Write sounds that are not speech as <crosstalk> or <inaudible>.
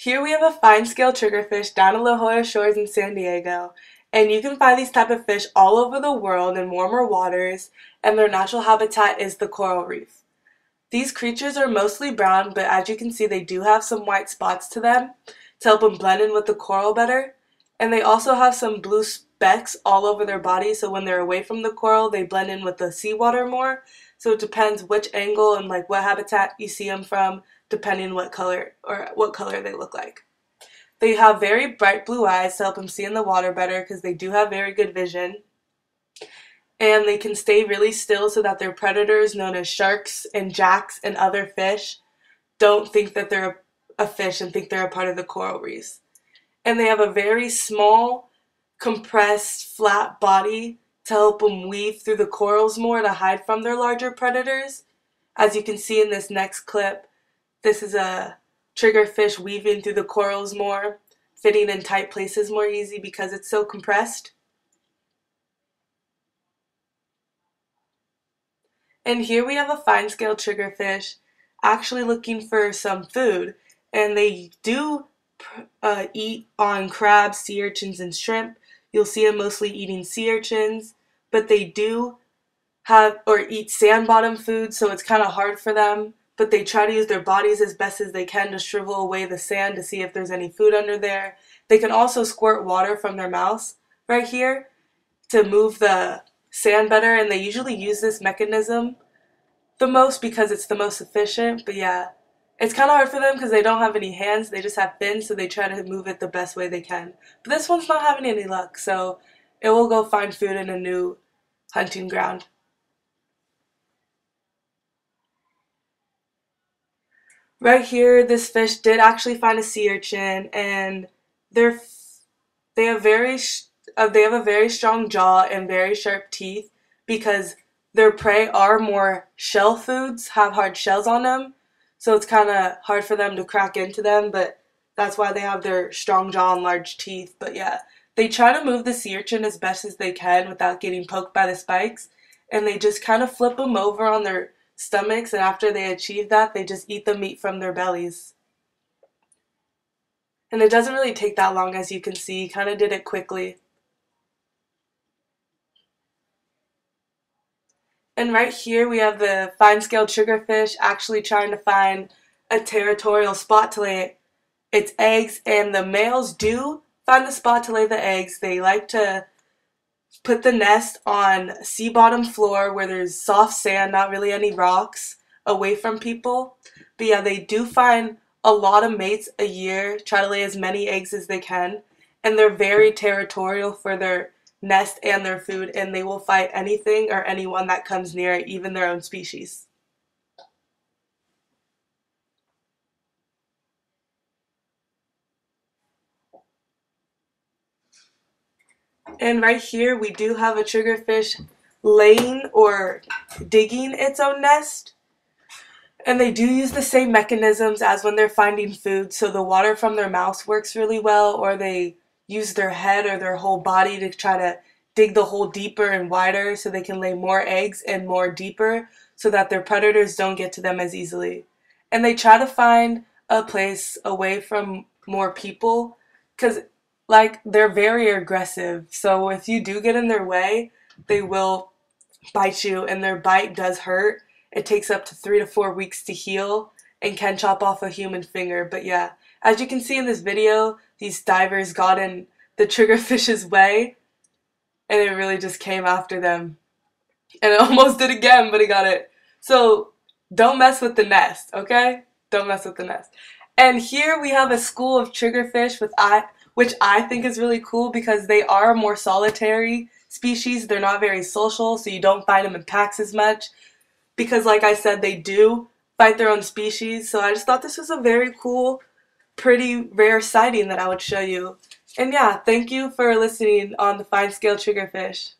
Here we have a fine scale triggerfish down at La Jolla Shores in San Diego. And you can find these type of fish all over the world in warmer waters, and their natural habitat is the coral reef. These creatures are mostly brown, but as you can see, they do have some white spots to them to help them blend in with the coral better. And they also have some blue specks all over their body, so when they're away from the coral, they blend in with the seawater more. So it depends which angle and like what habitat you see them from depending what color or what color they look like. They have very bright blue eyes to help them see in the water better because they do have very good vision. And they can stay really still so that their predators, known as sharks and jacks and other fish, don't think that they're a fish and think they're a part of the coral reefs. And they have a very small, compressed, flat body to help them weave through the corals more to hide from their larger predators. As you can see in this next clip, this is a triggerfish weaving through the corals more, fitting in tight places more easy because it's so compressed. And here we have a fine scale triggerfish actually looking for some food. And they do uh, eat on crabs, sea urchins, and shrimp. You'll see them mostly eating sea urchins, but they do have or eat sand bottom food, so it's kind of hard for them but they try to use their bodies as best as they can to shrivel away the sand to see if there's any food under there. They can also squirt water from their mouths right here to move the sand better, and they usually use this mechanism the most because it's the most efficient. But yeah, it's kind of hard for them because they don't have any hands, they just have fins, so they try to move it the best way they can. But this one's not having any luck, so it will go find food in a new hunting ground. Right here, this fish did actually find a sea urchin, and they're they have very uh, they have a very strong jaw and very sharp teeth because their prey are more shell foods, have hard shells on them, so it's kind of hard for them to crack into them. But that's why they have their strong jaw and large teeth. But yeah, they try to move the sea urchin as best as they can without getting poked by the spikes, and they just kind of flip them over on their stomachs, and after they achieve that, they just eat the meat from their bellies. And it doesn't really take that long, as you can see. He kind of did it quickly. And right here we have the fine-scaled triggerfish actually trying to find a territorial spot to lay its eggs. And the males do find the spot to lay the eggs. They like to put the nest on sea bottom floor where there's soft sand, not really any rocks, away from people. But yeah, they do find a lot of mates a year, try to lay as many eggs as they can, and they're very territorial for their nest and their food, and they will fight anything or anyone that comes near it, even their own species. And right here we do have a triggerfish laying or digging its own nest. And they do use the same mechanisms as when they're finding food. So the water from their mouth works really well or they use their head or their whole body to try to dig the hole deeper and wider so they can lay more eggs and more deeper so that their predators don't get to them as easily. And they try to find a place away from more people because like they're very aggressive. So if you do get in their way, they will bite you and their bite does hurt. It takes up to 3 to 4 weeks to heal and can chop off a human finger. But yeah, as you can see in this video, these divers got in the triggerfish's <laughs> way and it really just came after them. And it <laughs> almost did again, but it got it. So don't mess with the nest, okay? Don't mess with the nest. And here we have a school of triggerfish with eye which I think is really cool because they are more solitary species. They're not very social, so you don't find them in packs as much. Because, like I said, they do fight their own species. So I just thought this was a very cool, pretty rare sighting that I would show you. And yeah, thank you for listening on the Fine Scale Triggerfish.